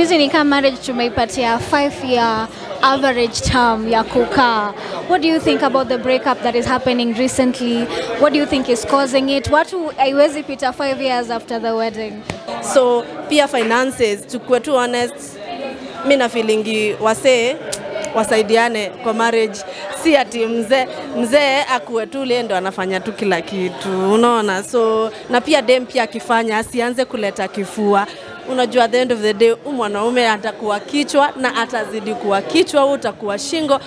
siku hizi ni kama marriage tumeipatia 5 year average term ya kukaa. What do you think about the breakup that is happening recently? What do you think is causing it? Watu haiwezi pita 5 years after the wedding. so pia finances tukuwe tu honest mi na feelingi wasee wasaidiane kwa marriage si ati mzee mzee akuwe tu ule ndo anafanya tu kila kitu unaona so na pia dem pia akifanya asianze kuleta kifua unajua at the end of the day mwanaume atakuwa kichwa na atazidi kuwa kichwa utakuwa shingo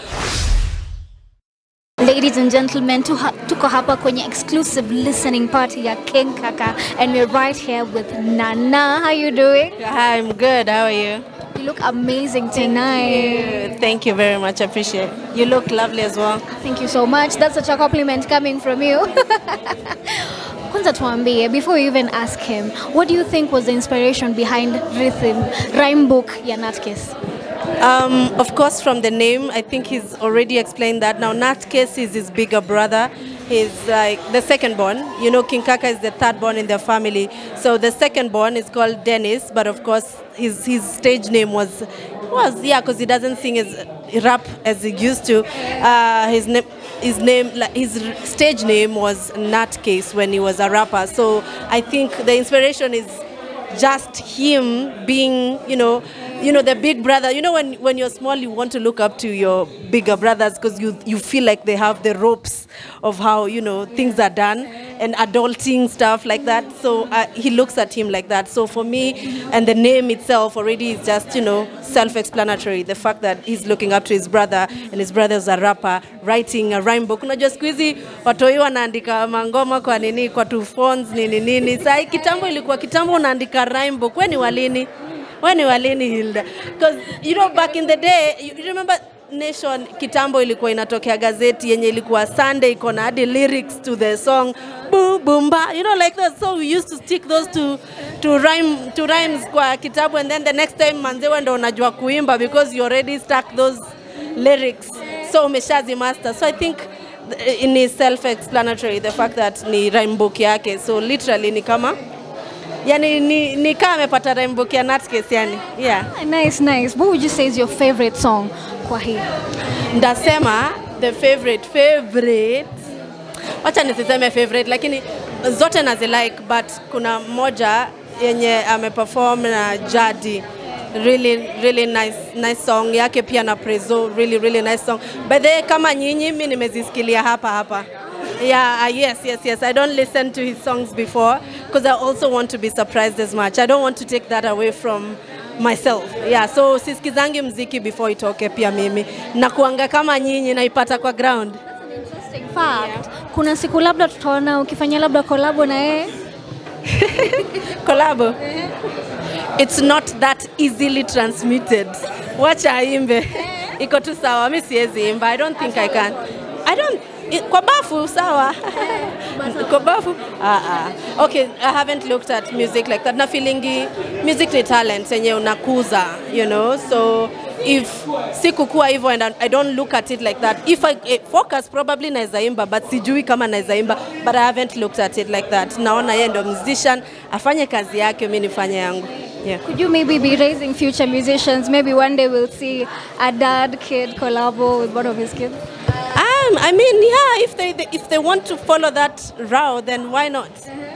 Ladies and gentlemen, tuha, tuko hapa kwenye exclusive listening party ya King Kaka and we're right here with Nana. How you doing? Hi, I'm good. How are you? Look amazing tonight. Thank you, Thank you very much. I appreciate it. You look lovely as well. Thank you so much. That's such a compliment coming from you. Kwanza tuambie, before you even ask him, what do you think was the inspiration behind Rhythm, rhyme book ya? Um, of course, from the name, I think he's already explained that. Now, Natkes is his bigger brother. He's like the second born. You know, King Kaka is the third born in their family. So the second born is called Dennis, but of course, his, his stage name was, was yeah, because he doesn't sing as rap as he used to. Uh, his name. His name, his stage name was Nutcase when he was a rapper. So I think the inspiration is just him being, you know, you know the big brother. You know when when you're small, you want to look up to your bigger brothers because you you feel like they have the ropes of how you know things are done and adulting stuff like that. So uh, he looks at him like that. So for me, and the name itself already is just you know self-explanatory. The fact that he's looking up to his brother and his brother's a rapper writing a rhyme book. Unajua siku hizi watoi wanaandika mangoma kwa nini kwa two phones nini nini. Sai kitambo ilikuwa kitambo unaandika rhyme book. Wewe ni walini? Wewe ni walini Hilda? Because you know back in the day, you remember Nation kitambo ilikuwa inatokea gazeti yenye ilikuwa Sunday iko na hadi lyrics to the song boom boom ba you know like that. So we used to stick those to to rhyme to rhymes kwa kitabu and then the next time manzewe ndo unajua kuimba because you already stuck those lyrics. So umeshazi master so I think in ni self explanatory the fact that ni rhyme book yake. So literally ni kama yani ni, ni kama amepata rainbow ya Nutcase yani yeah. Ah, Nice, nice. What would you say is your favorite song kwa hii? ndasema the favorite favorite. Wacha nisiseme favorite lakini zote nazilike but kuna moja yenye ameperform na jadi. Really really nice nice song. Yake pia na prezo really really nice song. By the way, kama nyinyi mimi nimezisikilia hapa hapa Yeah, uh, yes, yes, yes. I don't listen to his songs before because I also want to be surprised as much. I don't want to take that away from myself. Yeah, so sisikizangi mziki before itoke pia mimi. Na kuanga kama nyinyi naipata kwa ground. Interesting fact. Kuna siku labda tutaona ukifanya labda kolabo na yeye. kolabo. It's not that easily transmitted. Wacha aimbe. Iko tu sawa, mimi siwezi imba. I don't think I can. I don't kwa bafu sawa. kwa bafu ah, ah. Okay, I haven't looked at music like that. Na feelingi music ni talent yenye unakuza, you know. So if sikukuwa hivyo and I- don't look at it like that. If I eh, focus probably naweza imba but sijui kama naweza imba but I haven't looked at it like that. Naona yeye ndo musician, afanye kazi yake, mimi nifanye yangu. Yeah. Could you maybe be raising future musicians? Maybe one day we'll see a dad kid collabo with one of his kids. Um, I mean, yeah, if they, they, if they want to follow that route, then why not?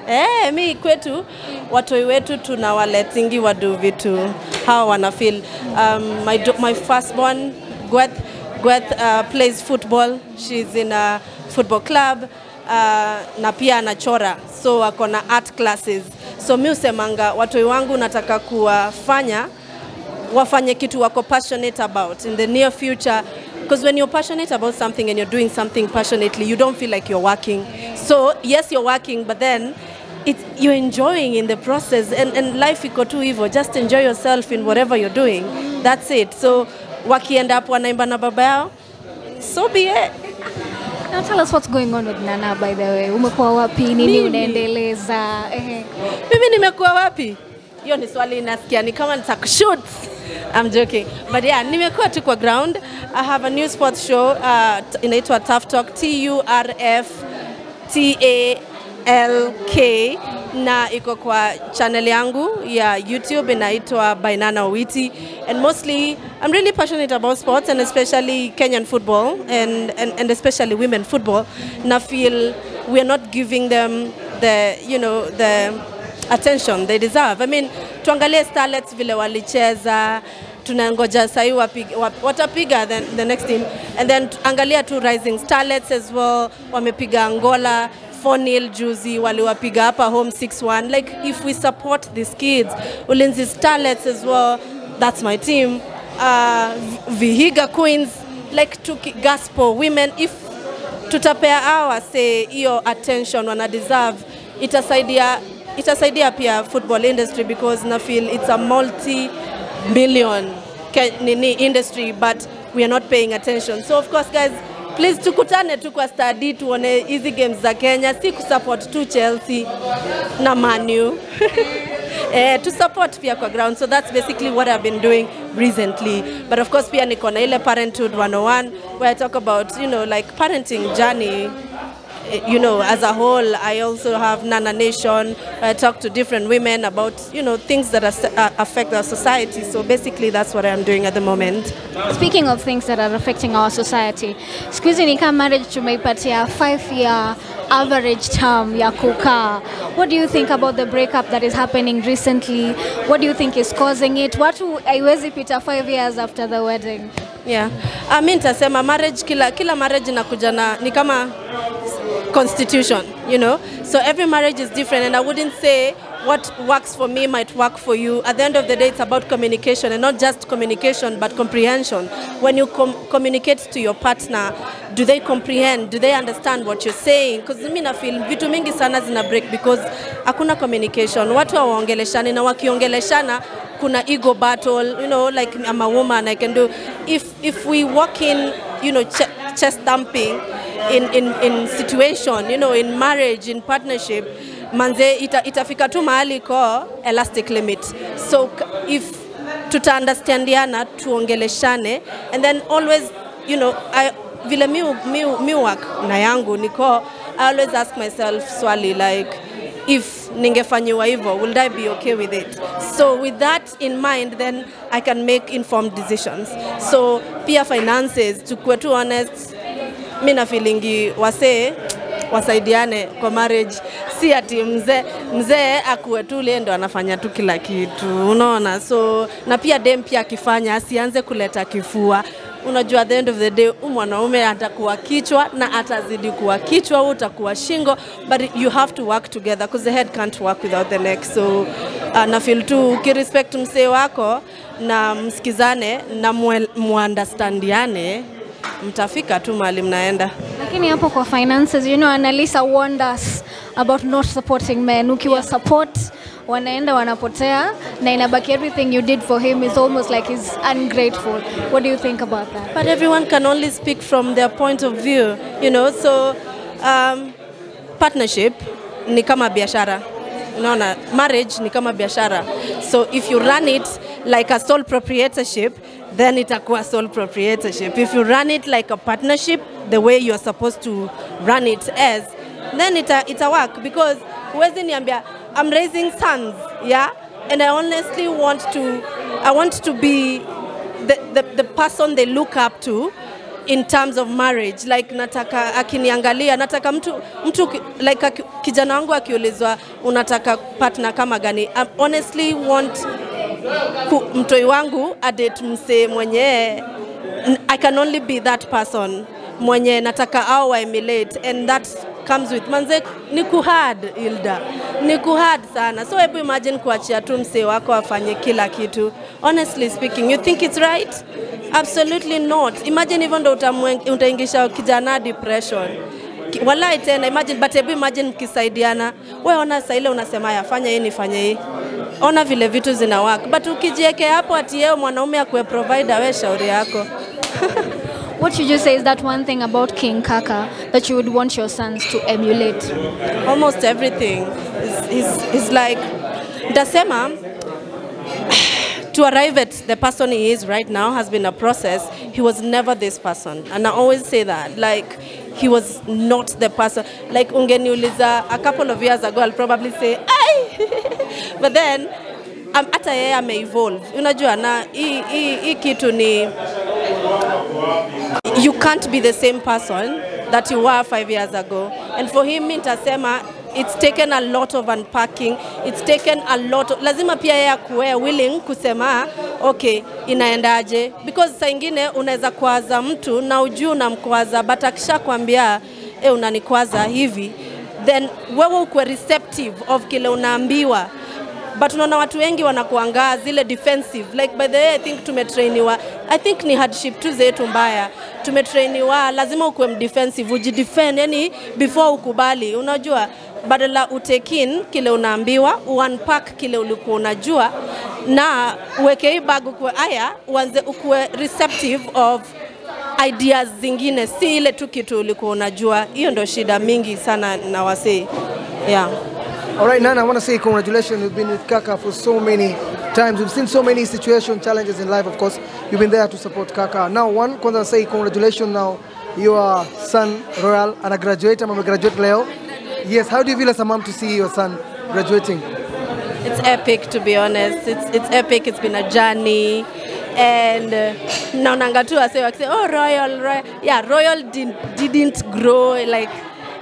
Eh, mi kwetu watoi wetu tunawaletingi wadu vitu how wana feel. Um, my, my firstborn Gweth, Gweth uh, plays football. She's in a football club uh, na pia anachora so ako na art classes. So mi usemanga watoi wangu nataka kuwafanya wafanye kitu wako passionate about in the near future because when you're passionate about something and you're doing something passionately you don't feel like you're working. So yes you're working but then it's, you're enjoying in the process. And, and life iko tu hivyo just enjoy yourself in whatever you're doing. That's it. So wakienda up wanaimba na baba yao so be it. Now tell us what's going on with Nana by the way. Umekuwa wapi? Nini unaendeleza? Mimi nimekuwa wapi hiyo ni swali inasikia ni kama nitakushoot I'm joking. But yeah nimekuwa tu kwa ground. I have a new sports show uh, inaitwa Tough Talk T U R F T A L K. Na iko kwa channel yangu ya YouTube inaitwa Bainana Owiti. And mostly I'm really passionate about sports and especially Kenyan football and, and, and especially women football. Na feel we are not giving them the you know the attention they deserve. I mean, tuangalie starlets vile walicheza tunangoja sahii watapiga the, the next team. And then angalia tu rising starlets as well wamepiga Angola 4-0 juzi waliwapiga hapa home 6-1 like if we support these kids Ulinzi Starlets as well that's my team. Uh, Vihiga Queens like tuki Gaspo women. If tutapea hawa say hiyo attention wana deserve itasaidia itasaidia pia football industry because na feel it's a multi million nini industry but we are not paying attention so of course guys please tukutane tu kwa study tuone hizi games za Kenya, si kusupport tu Chelsea na Manu eh, to support pia kwa ground. So that's basically what I've been doing recently. But of course pia niko na ile Parenthood 101 where I talk about, you know, like parenting journey you know, as a whole, I also have Nana Nation. I talk to different women about, you know, things that are, uh, affect our society. So basically, that's what I'm doing at the moment. Speaking of things that are affecting our society, siku hizi to kama marriage tumeipatia five year average term ya kukaa. What do you think about the breakup that is happening recently? What do you think is causing it? Watu haiwezi pita five years after the wedding. Yeah. Uh, mi nitasema marriage kila kila marriage inakuja na ni kama constitution, you know. So every marriage is different, and I wouldn't say what works for me might work for you. At the end of the day, it's about communication, and not just communication, but comprehension. When you com communicate to your partner, do they comprehend? Do they understand what you're saying? Because mimi na feel vitu mingi sana zina break because hakuna communication. Watu hawaongeleshani na wakiongeleshana kuna ego battle, you know, like I'm a woman, I can do. If if we walk in, you know, ch chest thumping in, in, in situation, you know, in marriage, in partnership, manze ita, itafika tu mahali ko elastic limit. So if tutaunderstandiana, tuongeleshane, and then always, you know, I, vile mi, mi, mi work na yangu niko, I always ask myself swali like, if ningefanyiwa hivyo will I be okay with it so with that in mind then I can make informed decisions so pia finances tukuwe tu honest mi na feelingi wasee wasaidiane kwa marriage. Si ati mzee mzee akuwe tu lie ndo anafanya tu kila kitu unaona? So na pia dem pia akifanya asianze kuleta kifua. Unajua the end of the day huyu mwanaume atakuwa kichwa na atazidi kuwa kichwa, wewe utakuwa shingo, but you have to work together because the head can't work without the neck. So uh, na feel tu ukirespect msee wako na msikizane na muunderstandiane, mtafika tu mahali mnaenda. Lakini hapo kwa finances, you know, Annalisa warned us about not supporting men. Ukiwa support wanaenda wanapotea na inabaki everything you did for him is almost like he's ungrateful. What do you think about that? But everyone can only speak from their point of view, you know, so um, partnership ni kama biashara unaona marriage ni kama biashara so if you run it like a sole proprietorship then itakuwa sole proprietorship. If you run it like a partnership the way you are supposed to run it as then ita, ita work because huwezi niambia I'm raising sons yeah? And I honestly want to I want to be the, the, the person they look up to in terms of marriage. Like nataka akiniangalia nataka mtu mtu like kijana wangu akiulizwa unataka partner kama gani? I honestly want mtoi wangu adate msee mwenye I can only be that person mwenye nataka au emulate and that comes with manze ni kuhard Ilda ni kuhad sana. So hebu imagine kuachia tu msee wako afanye kila kitu. Honestly speaking you think it's right? Absolutely not. Imagine hivyo ndo utaingisha kijana depression. Walai tena imagine but hebu imagine mkisaidiana. We ona saa ile unasema ya fanya hii nifanye hii ona vile vitu zina work but ukijiekea hapo ati yeye mwanaume akuwe provider we shauri yako What should you say is that one thing about King Kaka that you would want your sons to emulate? Almost everything is, is, is like, ndasema to arrive at the person he is right now has been a process. He was never this person. And I always say that. Like, he was not the person like ungeniuliza a couple of years ago I'll probably say ai but then um, hata yeye ameevolve unajua na hii hii- hii kitu ni you can't be the same person that you were five years ago. And for him, nitasema it's taken a lot of unpacking. It's taken a lot of, lazima pia yeye akuwe willing kusema okay, inaendaje because saa ingine unaweza kuwaza mtu na ujuu unamkwaza, but akishakwambia e, unanikwaza hivi then wewe ukuwe receptive of kile unaambiwa. But unaona watu wengi wanakuangaa zile defensive. Like by the way I think tumetrainiwa. I think ni hardship tu zetu mbaya. Tumetrainiwa lazima ukuwe mdefensive ujidefend yani before ukubali. Unajua badala utekin kile unaambiwa unpack kile ulikuwa unajua. Na uweke hii bag ukuwe aya uanze ukuwe receptive of ideas zingine si ile tu kitu ulikuwa unajua hiyo ndio shida mingi sana na wasee yeah. All right, Nana, I want to say congratulations. You've been with Kaka for so many times. We've seen so many situations, challenges in life, of course. You've been there to support Kaka. Now, one, kwanza say congratulations now. Your son, Royal, and a graduate. I'm graduate Leo. Yes, how do you feel as a mom to see your son graduating? It's epic to be honest. It's, it's epic. It's been a journey. And uh, naonanga tu wase oh royal, royal. Yeah, royal did, didn't grow like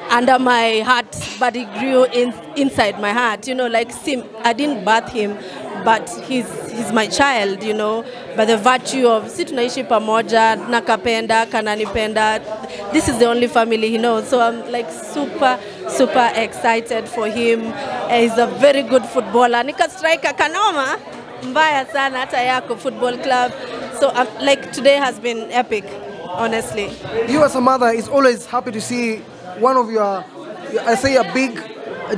under my heart, but he grew in, inside my heart. You know, like sim, I didn't birth him, but he's, he's my child, you know, by the virtue of si tunaishi pamoja, nakapenda, kananipenda. This is the only family he knows. So I'm like super, super excited for him. He's a very good footballer. Nika striker kanoma mbaya sana hata yako football club. So um, like today has been epic, honestly. You as a mother is always happy to see one of your, I say a big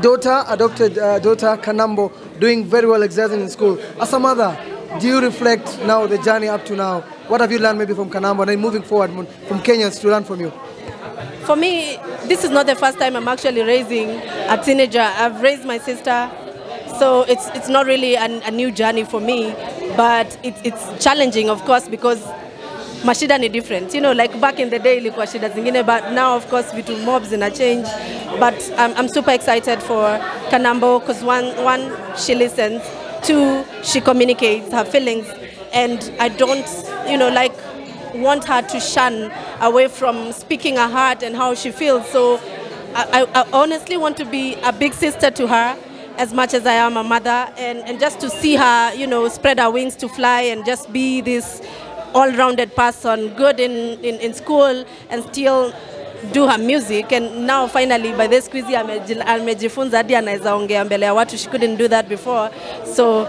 daughter, adopted uh, daughter, Kanambo, doing very well, excelling in school. As a mother, do you reflect now the journey up to now? What have you learned maybe from Kanambo and then moving forward from Kenyans to learn from you? For me, this is not the first time I'm actually raising a teenager. I've raised my sister, so it's it's not really an, a new journey for me, but it's it's challenging, of course, because mashida ni different. You know, like back in the day ilikuwa shida zingine, but now of course vitu mobs zina change. But I'm, I'm super excited for Kanambo because one one she listens, two she communicates her feelings, and I don't, you know, like want her to shun away from speaking her heart and how she feels. So I, I, I honestly want to be a big sister to her as much as I am a mother and, and just to see her, you know, spread her wings to fly and just be this all-rounded person, good in, in, in school and still do her music. And now finally by this ameji- amejifunza hadi anaweza ongea mbele ya watu. She couldn't do that before. So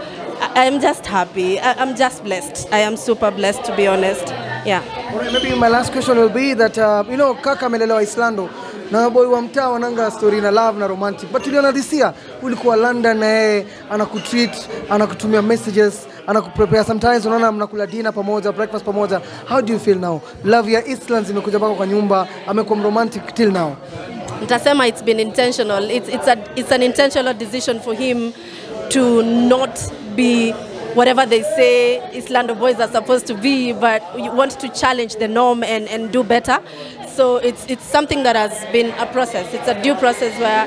I, I'm just happy. I, I'm just blessed. I am super blessed to be honest. Yeah. All right, maybe my last question will be that uh, you know kaka amelelewa Islando na boy wa mtaa wananga story na love na romantic. But year ulikuwa London na yeye anakutreat anakutumia messages anakuprepare sometimes unaona mnakula dinner pamoja breakfast pamoja. How do you feel now? Love ya Eastlands imekuja mpaka kwa nyumba amekuwa romantic till now. Nitasema it's been intentional. It's, it's, a, it's an intentional decision for him to not be whatever they say Islando boys are supposed to be but want to challenge the norm and, and do better so it's, it's something that has been a process it's a due process where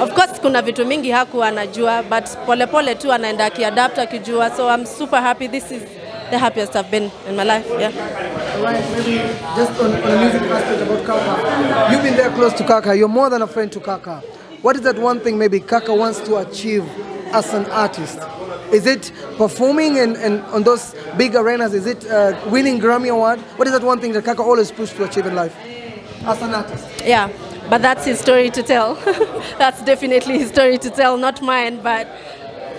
of course kuna vitu mingi haku anajua but polepole pole tu anaenda akiadapt akijua so I'm super happy this is the happiest I've been in my life yeah Right, maybe just on, on music aspect about Kaka. You've been there close to Kaka. You're more than a friend to Kaka. What is that one thing maybe Kaka wants to achieve as an artist? Is it performing and, and on those big arenas? Is it uh, winning Grammy Award? What is that one thing that Kaka always pushed to achieve in life as an artist? Yeah, but that's his story to tell. that's definitely his story to tell, not mine, but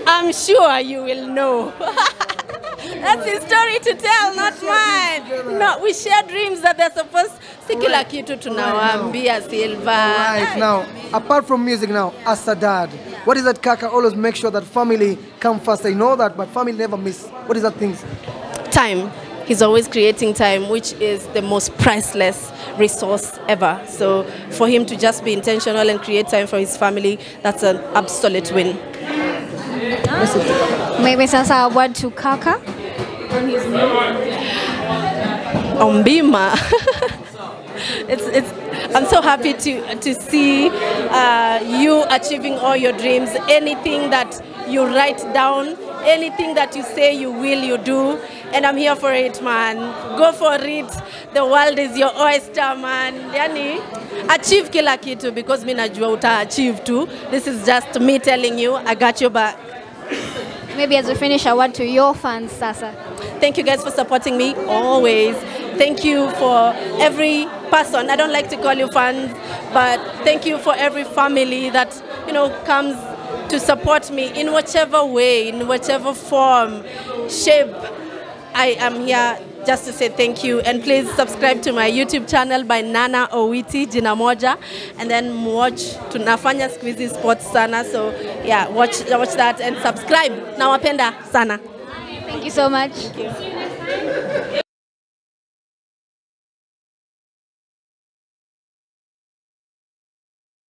I'm sure you will know. that's his story to tell, not mine. No, we share dreams that they're supposed si kila kitu tunawaambia Silva. Right now, apart from music now, as a dad, what is that Kaka always make sure that family come first? I know that, but family never miss. What is that thing? Time. He's always creating time, which is the most priceless resource ever. So for him to just be intentional and create time for his family, that's an absolute win. Maybe sasa a word to Kaka. Ombima. it's it's I'm so happy to, to see uh, you achieving all your dreams. Anything that you write down, anything that you say you will, you do. And I'm here for it, man. Go for it. The world is your oyster, man. Yani, achieve kila kitu because mi najua uta achieve too. This is just me telling you, I got your back. Maybe as we finish, a word to your fans, Sasa. Thank you guys for supporting me always. Thank you for every person. I don't like to call you fans, but thank you for every family that you know comes to support me in whichever way, in whichever form, shape. I am here just to say thank you and please subscribe to my YouTube channel by Nana Owiti Jina Moja and then watch tunafanya siku hizi sports sana so yeah watch watch that and subscribe nawapenda sana Thank you so much. Thank you.